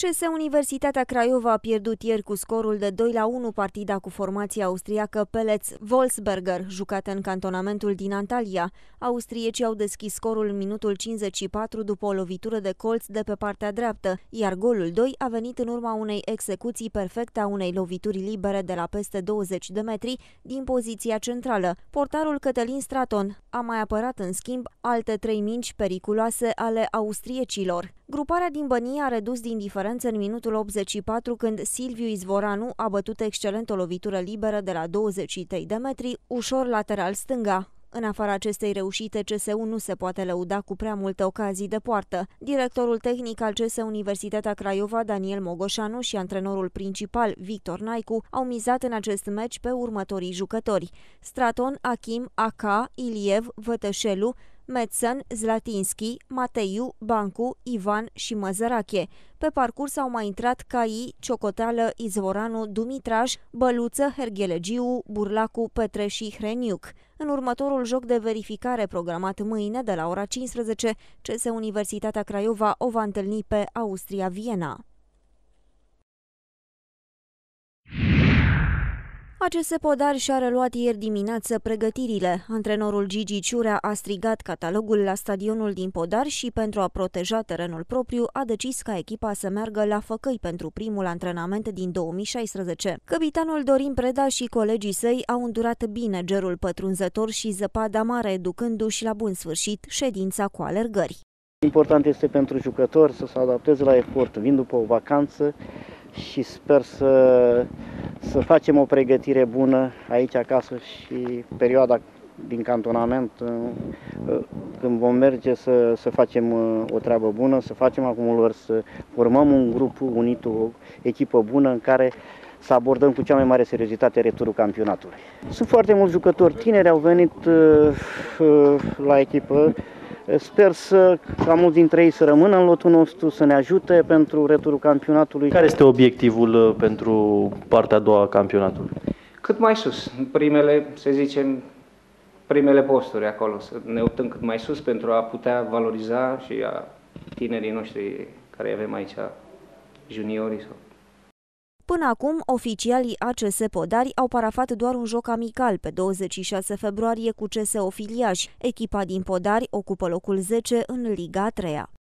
CS Universitatea Craiova a pierdut ieri cu scorul de 2 la 1 partida cu formația austriacă Pellets Wolfsberger, jucată în cantonamentul din Antalya. Austriecii au deschis scorul în minutul 54 după o lovitură de colț de pe partea dreaptă, iar golul 2 a venit în urma unei execuții perfecte a unei lovituri libere de la peste 20 de metri din poziția centrală. Portarul Cătălin Straton a mai apărat în schimb alte trei minci periculoase ale austriecilor. Gruparea din Bănia a redus din diferență în minutul 84 când Silviu Izvoranu a bătut excelent o lovitură liberă de la 23 de metri, ușor lateral stânga. În afara acestei reușite, CSU nu se poate lăuda cu prea multe ocazii de poartă. Directorul tehnic al CS Universitatea Craiova, Daniel Mogoșanu, și antrenorul principal, Victor Naicu, au mizat în acest meci pe următorii jucători. Straton, Achim, Aka, Iliev, Vătășelu, Metzen, Zlatinski, Mateiu, Bancu, Ivan și Măzărache. Pe parcurs au mai intrat Cai, Ciocoteală, Izvoranu, Dumitraș, Băluță, Herghelegiu, Burlacu, Petre și Hreniuc. În următorul joc de verificare programat mâine de la ora 15, CS Universitatea Craiova o va întâlni pe Austria-Viena. ACS Podar și-a reluat ieri dimineață pregătirile. Antrenorul Gigi Ciurea a strigat catalogul la stadionul din Podar și, pentru a proteja terenul propriu, a decis ca echipa să meargă la Făcăi pentru primul antrenament din 2016. Capitanul Dorin Preda și colegii săi au îndurat bine gerul pătrunzător și zăpada mare, ducându-și la bun sfârșit ședința cu alergări. Important este pentru jucători să se adapteze la efort, vin după o vacanță și sper să să facem o pregătire bună aici acasă și perioada din cantonament, uh, uh, când vom merge să, să facem uh, o treabă bună, să facem acumulări, să formăm un grup unit, o echipă bună în care să abordăm cu cea mai mare seriozitate returul campionatului. Sunt foarte mulți jucători tineri, au venit la echipă, Sper să, ca mulți dintre ei să rămână în lotul nostru, să ne ajute pentru returul campionatului. Care este obiectivul uh, pentru partea a doua a campionatului? Cât mai sus, primele, să zicem, primele posturi acolo, să ne optăm cât mai sus pentru a putea valoriza și a tinerii noștri care avem aici, juniorii sau Până acum, oficialii ACS Podari au parafat doar un joc amical pe 26 februarie cu CS Ofiliaș. Echipa din Podari ocupă locul 10 în Liga 3 -a.